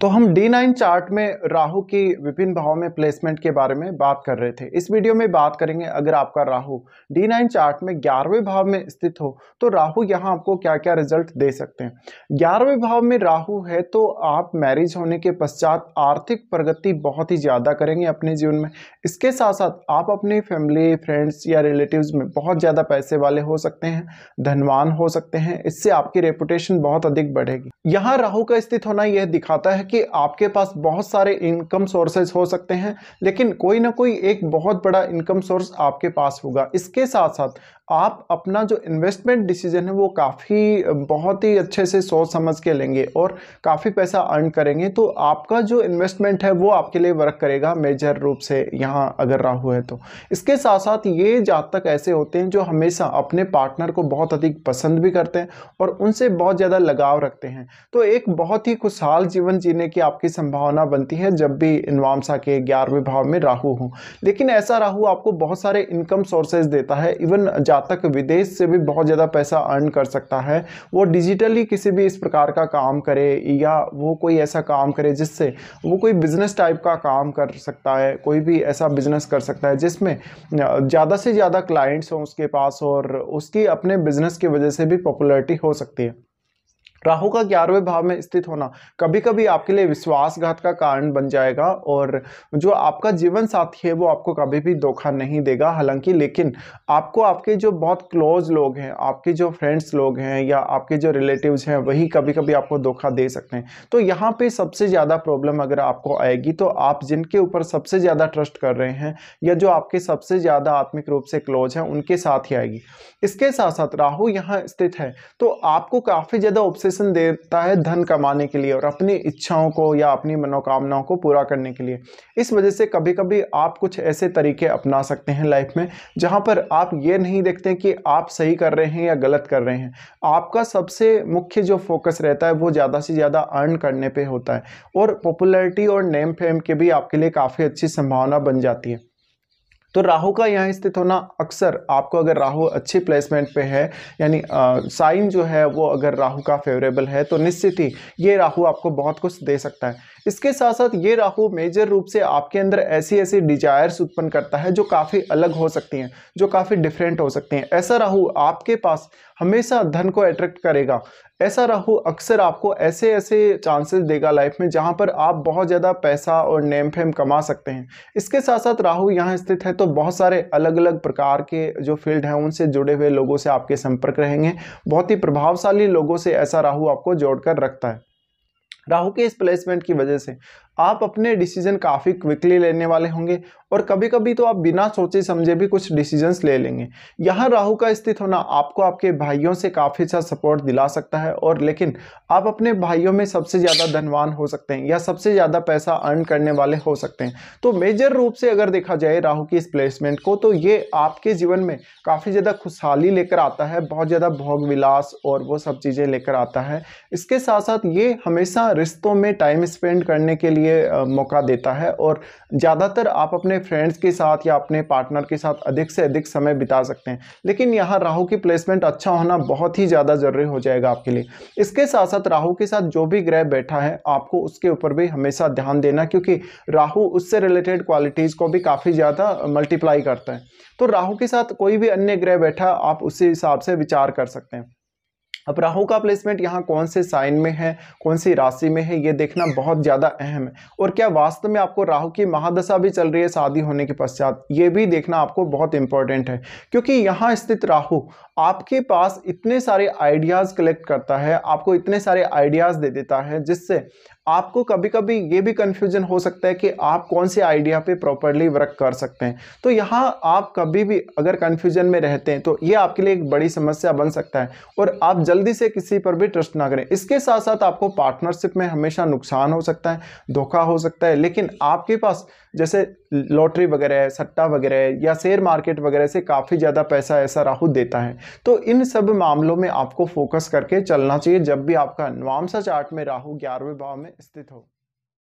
तो हम D9 chart में राहु की विभिन्न भावों में प्लेसमेंट के बारे में बात कर रहे थे। इस वीडियो में बात करेंगे अगर आपका राहु D9 चार्ट में ग्यारहवें भाव में स्थित हो तो राहु यहाँ आपको क्या क्या रिज़ल्ट दे सकते हैं। ग्यारहवें भाव में राहु है तो आप मैरिज होने के पश्चात आर्थिक प्रगति बहुत ही ज़्यादा करेंगे अपने जीवन में। इसके साथ साथ आप अपनी फैमिली फ्रेंड्स या रिलेटिव में बहुत ज़्यादा पैसे वाले हो सकते हैं, धनवान हो सकते हैं, इससे आपकी रेपुटेशन बहुत अधिक बढ़ेगी। यहाँ राहु का स्थित होना यह दिखाता है कि आपके पास बहुत सारे इनकम सोर्सेज हो सकते हैं, लेकिन कोई ना कोई एक बहुत बड़ा इनकम सोर्स आपके पास होगा। इसके साथ साथ आप अपना जो इन्वेस्टमेंट डिसीज़न है, वो काफ़ी बहुत ही अच्छे से सोच समझ के लेंगे और काफ़ी पैसा अर्न करेंगे। तो आपका जो इन्वेस्टमेंट है, वो आपके लिए वर्क करेगा मेजर रूप से यहाँ अगर राहु है तो। इसके साथ साथ ये जातक ऐसे होते हैं जो हमेशा अपने पार्टनर को बहुत अधिक पसंद भी करते हैं और उनसे बहुत ज़्यादा लगाव रखते हैं। तो एक बहुत ही खुशहाल जीवन जीने की आपकी संभावना बनती है जब भी इनवामसा के ग्यारहवें भाव में राहु हो। लेकिन ऐसा राहु आपको बहुत सारे इनकम सोर्सेज देता है इवन तक विदेश से भी बहुत ज़्यादा पैसा अर्न कर सकता है, वो डिजिटली किसी भी इस प्रकार का काम करे या वो कोई ऐसा काम करे जिससे वो कोई बिज़नेस टाइप का काम कर सकता है, कोई भी ऐसा बिज़नेस कर सकता है जिसमें ज़्यादा से ज़्यादा क्लाइंट्स हों उसके पास और उसकी अपने बिज़नेस की वजह से भी पॉपुलरिटी हो सकती है। राहु का ग्यारहवें भाव में स्थित होना कभी कभी आपके लिए विश्वासघात का कारण बन जाएगा और जो आपका जीवन साथी है वो आपको कभी भी धोखा नहीं देगा, हालाँकि लेकिन आपको आपके जो बहुत क्लोज लोग हैं, आपके जो फ्रेंड्स लोग हैं या आपके जो रिलेटिव्स हैं वही कभी कभी आपको धोखा दे सकते हैं। तो यहाँ पर सबसे ज़्यादा प्रॉब्लम अगर आपको आएगी तो आप जिनके ऊपर सबसे ज़्यादा ट्रस्ट कर रहे हैं या जो आपके सबसे ज़्यादा आत्मिक रूप से क्लोज हैं, उनके साथ ही आएगी। इसके साथ साथ राहु यहाँ स्थित है तो आपको काफ़ी ज़्यादा ऑप्शन देता है धन कमाने के लिए और अपनी इच्छाओं को या अपनी मनोकामनाओं को पूरा करने के लिए। इस वजह से कभी कभी आप कुछ ऐसे तरीके अपना सकते हैं लाइफ में, जहाँ पर आप ये नहीं देखते कि आप सही कर रहे हैं या गलत कर रहे हैं। आपका सबसे मुख्य जो फोकस रहता है वो ज़्यादा से ज़्यादा अर्न करने पर होता है और पॉपुलरिटी और नेम फेम के भी आपके लिए काफ़ी अच्छी संभावना बन जाती है। तो राहु का यहाँ स्थित होना अक्सर आपको अगर राहु अच्छे प्लेसमेंट पे है, यानी साइन जो है वो अगर राहु का फेवरेबल है तो निश्चित ही ये राहु आपको बहुत कुछ दे सकता है। इसके साथ साथ ये राहु मेजर रूप से आपके अंदर ऐसी ऐसी डिजायर्स उत्पन्न करता है जो काफ़ी अलग हो सकती हैं, जो काफ़ी डिफरेंट हो सकती हैं। ऐसा राहु आपके पास हमेशा धन को अट्रैक्ट करेगा। ऐसा राहु अक्सर आपको ऐसे ऐसे चांसेस देगा लाइफ में जहाँ पर आप बहुत ज़्यादा पैसा और नेम फेम कमा सकते हैं। इसके साथ साथ राहु यहाँ स्थित है तो बहुत सारे अलग अलग प्रकार के जो फ़ील्ड हैं, उनसे जुड़े हुए लोगों से आपके संपर्क रहेंगे। बहुत ही प्रभावशाली लोगों से ऐसा राहु आपको जोड़कर रखता है। राहु के इस प्लेसमेंट की वजह से। आप अपने डिसीज़न काफ़ी क्विकली लेने वाले होंगे और कभी कभी तो आप बिना सोचे समझे भी कुछ डिसीजंस ले लेंगे। यहाँ राहु का स्थित होना आपको आपके भाइयों से काफ़ी अच्छा सपोर्ट दिला सकता है और लेकिन आप अपने भाइयों में सबसे ज़्यादा धनवान हो सकते हैं या सबसे ज़्यादा पैसा अर्न करने वाले हो सकते हैं। तो मेजर रूप से अगर देखा जाए राहु की इस प्लेसमेंट को तो ये आपके जीवन में काफ़ी ज़्यादा खुशहाली लेकर आता है, बहुत ज़्यादा भोग विलास और वो सब चीज़ें लेकर आता है। इसके साथ साथ ये हमेशा रिश्तों में टाइम स्पेंड करने के लिए लिए मौका देता है और ज़्यादातर आप अपने फ्रेंड्स के साथ या अपने पार्टनर के साथ अधिक से अधिक समय बिता सकते हैं। लेकिन यहाँ राहु की प्लेसमेंट अच्छा होना बहुत ही ज़्यादा ज़रूरी हो जाएगा आपके लिए। इसके साथ साथ राहु के साथ जो भी ग्रह बैठा है, आपको उसके ऊपर भी हमेशा ध्यान देना क्योंकि राहु उससे रिलेटेड क्वालिटीज़ को भी काफ़ी ज़्यादा मल्टीप्लाई करता है। तो राहु के साथ कोई भी अन्य ग्रह बैठा, आप उसी हिसाब से विचार कर सकते हैं। अब राहु का प्लेसमेंट यहाँ कौन से साइन में है, कौन सी राशि में है, ये देखना बहुत ज़्यादा अहम है। और क्या वास्तव में आपको राहु की महादशा भी चल रही है शादी होने के पश्चात? ये भी देखना आपको बहुत इंपॉर्टेंट है। क्योंकि यहाँ स्थित राहु आपके पास इतने सारे आइडियाज़ कलेक्ट करता है, आपको इतने सारे आइडियाज़ दे देता है, जिससे आपको कभी कभी ये भी कंफ्यूजन हो सकता है कि आप कौन से आइडिया पे प्रॉपरली वर्क कर सकते हैं। तो यहाँ आप कभी भी अगर कंफ्यूजन में रहते हैं तो ये आपके लिए एक बड़ी समस्या बन सकता है। और आप जल्दी से किसी पर भी ट्रस्ट ना करें। इसके साथ साथ आपको पार्टनरशिप में हमेशा नुकसान हो सकता है, धोखा हो सकता है, लेकिन आपके पास जैसे लॉटरी वगैरह, सट्टा वगैरह या शेयर मार्केट वगैरह से काफ़ी ज़्यादा पैसा ऐसा राहु देता है। तो इन सब मामलों में आपको फोकस करके चलना चाहिए जब भी आपका नवामसा चार्ट में राहु ग्यारहवें भाव में स्थित हो।